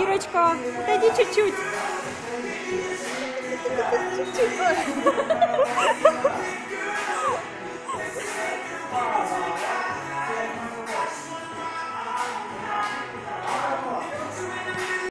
Ирочка, подойди чуть-чуть. Чуть-чуть.